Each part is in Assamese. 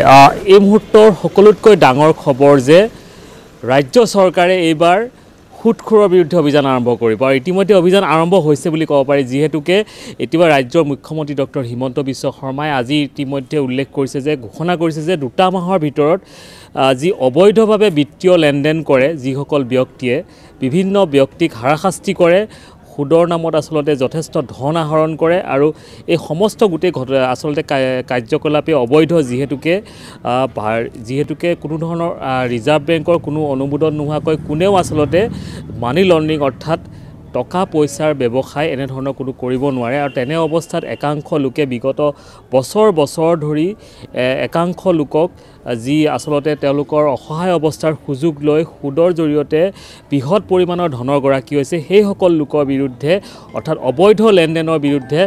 এই মুহূৰ্তৰ সকলোতকৈ ডাঙৰ খবৰ যে ৰাজ্য চৰকাৰে এইবাৰ সুদখোৰৰ বিৰুদ্ধে অভিযান আৰম্ভ কৰিব। আৰু ইতিমধ্যে অভিযান আৰম্ভ হৈছে বুলি ক'ব পাৰি যিহেতুকে এতিয়া ৰাজ্যৰ মুখ্যমন্ত্ৰী ডক্টৰ হিমন্ত বিশ্ব শৰ্মাই আজি ইতিমধ্যে উল্লেখ কৰিছে যে ঘোষণা কৰিছে যে দুটা মাহৰ ভিতৰত যি অবৈধভাৱে বিত্তীয় লেনদেন কৰে যিসকল ব্যক্তিয়ে বিভিন্ন ব্যক্তিক হাৰাশাস্তি কৰে সুদৰ নামত আচলতে যথেষ্ট ধন আহৰণ কৰে আৰু এই সমস্ত গোটেই আচলতে কাৰ্যকলাপে অবৈধ যিহেতুকে যিহেতুকে কোনো ধৰণৰ ৰিজাৰ্ভ বেংকৰ কোনো অনুমোদন নোহোৱাকৈ কোনেও আচলতে মানি লণ্ড্ৰিং অৰ্থাৎ টকা পইচাৰ ব্যৱসায় এনেধৰণৰ কোনো কৰিব নোৱাৰে আৰু তেনে অৱস্থাত একাংশ লোকে বিগত বছৰ বছৰ ধৰি একাংশ লোকক যি আচলতে তেওঁলোকৰ অসহায় অৱস্থাৰ সুযোগ লৈ সুদৰ জৰিয়তে বৃহৎ পৰিমাণৰ ধনৰ গৰাকী হৈছে সেইসকল লোকৰ বিৰুদ্ধে অৰ্থাৎ অবৈধ লেনদেনৰ বিৰুদ্ধে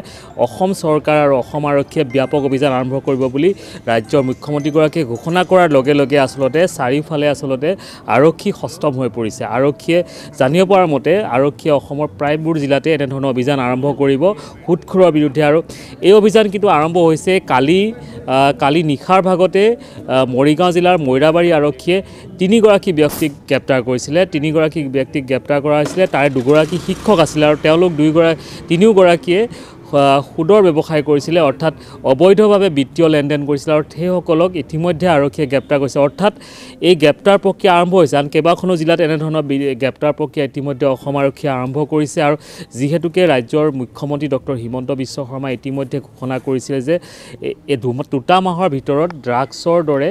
অসম চৰকাৰ আৰু অসম আৰক্ষীয়ে ব্যাপক অভিযান আৰম্ভ কৰিব বুলি ৰাজ্যৰ মুখ্যমন্ত্ৰীগৰাকীয়ে ঘোষণা কৰাৰ লগে লগে আচলতে চাৰিওফালে আচলতে আৰক্ষী সষ্টম হৈ পৰিছে। আৰক্ষীয়ে জানিব পৰা মতে আৰক্ষীয়ে অসমৰ প্ৰায়বোৰ জিলাতে এনেধৰণৰ অভিযান আৰম্ভ কৰিব সুদখোৰৰ বিৰুদ্ধে। আৰু এই অভিযান কিন্তু আৰম্ভ হৈছে কালি কালি নিশাৰ ভাগতে মৰিগাঁও জিলাৰ মৈৰাবাৰী আৰক্ষীয়ে তিনিগৰাকী ব্যক্তিক গ্ৰেপ্তাৰ কৰিছিলে। তিনিগৰাকী ব্যক্তিক গ্ৰেপ্তাৰ কৰা হৈছিলে। তাৰে দুগৰাকী শিক্ষক আছিলে আৰু তেওঁলোক দুয়োগৰাকী তিনিওগৰাকীয়ে সুদৰ ব্যৱসায় কৰিছিলে অৰ্থাৎ অবৈধভাৱে বিত্তীয় লেনদেন কৰিছিলে আৰু সেইসকলক ইতিমধ্যে আৰক্ষীয়ে গ্ৰেপ্তাৰ কৰিছে। অৰ্থাৎ এই গ্ৰেপ্তাৰ প্ৰক্ৰিয়া আৰম্ভ হৈছে। আন কেইবাখনো জিলাত এনেধৰণৰ গ্ৰেপ্তাৰ প্ৰক্ৰিয়া ইতিমধ্যে অসম আৰক্ষীয়ে আৰম্ভ কৰিছে আৰু যিহেতুকে ৰাজ্যৰ মুখ্যমন্ত্ৰী ডক্টৰ হিমন্ত বিশ্ব শৰ্মাই ইতিমধ্যে ঘোষণা কৰিছিলে যে এই দুটা মাহৰ ভিতৰত ড্ৰাগছৰ দৰে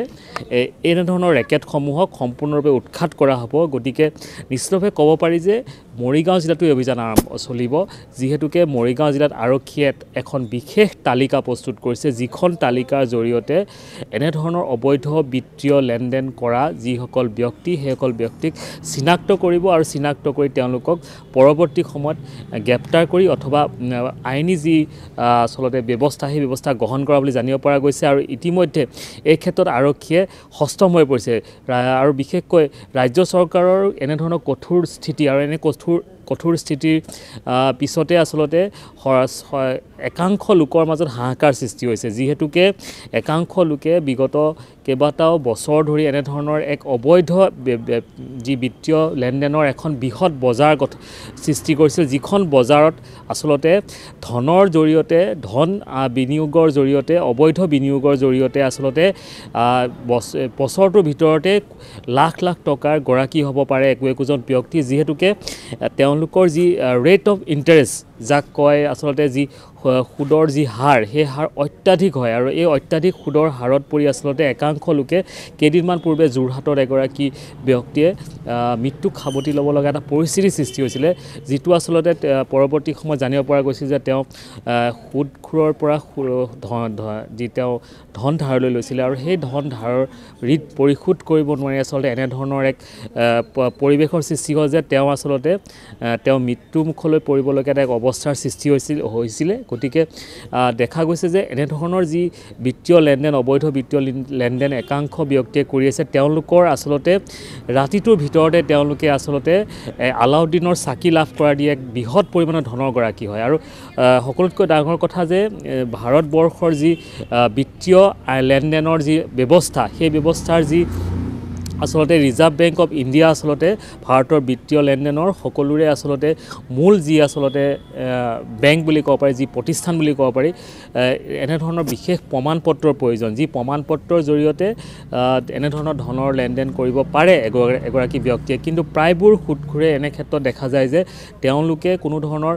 এনেধৰণৰ ৰেকেটসমূহক সম্পূৰ্ণৰূপে উৎখাত কৰা হ'ব। গতিকে নিশ্চিতভাৱে ক'ব পাৰি যে মৰিগাঁও জিলাতো এই অভিযান আৰম্ভ চলিব। যিহেতুকে মৰিগাঁও জিলাত আৰক্ষীয়ে এখন বিশেষ তালিকা প্ৰস্তুত কৰিছে যিখন তালিকাৰ জৰিয়তে এনেধৰণৰ অবৈধ বিত্তীয় লেনদেন কৰা যিসকল ব্যক্তি সেইসকল ব্যক্তিক চিনাক্ত কৰিব আৰু চিনাক্ত কৰি তেওঁলোকক পৰৱৰ্তী সময়ত গ্ৰেপ্তাৰ কৰি অথবা আইনী যি আচলতে ব্যৱস্থা সেই ব্যৱস্থা গ্ৰহণ কৰা বুলি জানিব পৰা গৈছে আৰু ইতিমধ্যে এই ক্ষেত্ৰত আৰক্ষীয়ে সষ্টম হৈ পৰিছে। আৰু বিশেষকৈ ৰাজ্য চৰকাৰৰ এনেধৰণৰ কঠোৰ স্থিতি আৰু এনে Who? কঠোৰ স্থিতিৰ পিছতে আচলতে একাংশ লোকৰ মাজত হাহাকাৰ সৃষ্টি হৈছে। যিহেতুকে একাংশ লোকে বিগত কেইবাটাও বছৰ ধৰি এনেধৰণৰ এক অবৈধ যি বিত্তীয় লেনদেনৰ এখন বৃহৎ বজাৰ সৃষ্টি কৰিছিল যিখন বজাৰত আচলতে ধনৰ জৰিয়তে ধন বিনিয়োগৰ জৰিয়তে অবৈধ বিনিয়োগৰ জৰিয়তে আচলতে বছৰটোৰ ভিতৰতে লাখ লাখ টকাৰ গৰাকী হ'ব পাৰে একো একোজন ব্যক্তি। যিহেতুকে তেওঁলোকৰ যি ৰেট অফ ইণ্টাৰেষ্ট যাক কয় আচলতে যি সুদৰ যি হাৰ সেই হাৰ অত্যাধিক হয় আৰু এই অত্যাধিক সুদৰ হাৰত পৰি আচলতে একাংশ লোকে কেইদিনমান পূৰ্বে যোৰহাটত এগৰাকী ব্যক্তিয়ে মৃত্যুক সাৱটি ল'ব লগা এটা পৰিস্থিতিৰ সৃষ্টি হৈছিলে যিটো আচলতে পৰৱৰ্তী সময়ত জানিব পৰা গৈছিল যে তেওঁ সুদখোৰৰ পৰা যি তেওঁ ধন ধাৰলৈ লৈছিলে আৰু সেই ধন ধাৰৰ ঋণ পৰিশোধ কৰিব নোৱাৰি আচলতে এনেধৰণৰ এক পৰিৱেশৰ সৃষ্টি হ'ল যে তেওঁ আচলতে তেওঁ মৃত্যুমুখলৈ পৰিবলগীয়া এটা এক অৱস্থাৰ সৃষ্টি হৈছিল হৈছিলে। গতিকে দেখা গৈছে যে এনেধৰণৰ যি বিত্তীয় লেনদেন অবৈধ বিত্তীয় লেনদেন একাংশ ব্যক্তিয়ে কৰি আছে তেওঁলোকৰ আচলতে ৰাতিটোৰ ভিতৰতে তেওঁলোকে আচলতে আলাউদ্দিনৰ চাকি লাভ কৰা দি এক বৃহৎ পৰিমাণৰ ধনৰ গৰাকী হয়। আৰু সকলোতকৈ ডাঙৰ কথা যে ভাৰতবৰ্ষৰ যি বিত্তীয় লেনদেনৰ যি ব্যৱস্থা সেই ব্যৱস্থাৰ যি আচলতে ৰিজাৰ্ভ বেংক অফ ইণ্ডিয়া আচলতে ভাৰতৰ বিত্তীয় লেনদেনৰ সকলোৰে আচলতে মূল যি আচলতে বেংক বুলি ক'ব পাৰি যি প্ৰতিষ্ঠান বুলি ক'ব পাৰি এনেধৰণৰ বিশেষ প্ৰমাণ পত্ৰৰ প্ৰয়োজন। যি প্ৰমাণ পত্ৰৰ জৰিয়তে এনেধৰণৰ ধনৰ লেনদেন কৰিব পাৰে এগৰাকী ব্যক্তিয়ে। কিন্তু প্ৰায়বোৰ সুদখোৰে এনে ক্ষেত্ৰত দেখা যায় যে তেওঁলোকে কোনো ধৰণৰ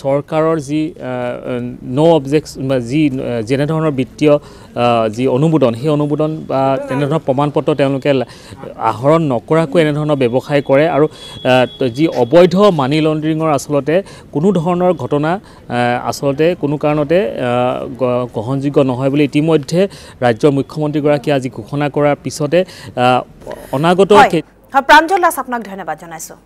চৰকাৰৰ যি ন' অবজেক্ট যি যেনেধৰণৰ বিত্তীয় যি অনুমোদন সেই অনুমোদন বা তেনেধৰণৰ প্ৰমাণ পত্ৰ তেওঁলোকে আহৰণ নকৰাকৈ এনেধৰণৰ ব্যৱসায় কৰে আৰু যি অবৈধ মানি লণ্ড্ৰিঙৰ আচলতে কোনো ধৰণৰ ঘটনা আচলতে কোনো কাৰণতে গ্ৰহণযোগ্য নহয় বুলি ইতিমধ্যে ৰাজ্যৰ মুখ্যমন্ত্ৰীগৰাকীয়ে আজি ঘোষণা কৰাৰ পিছতে অনাগত প্ৰাঞ্জল দাস আপোনাক ধন্যবাদ জনাইছোঁ।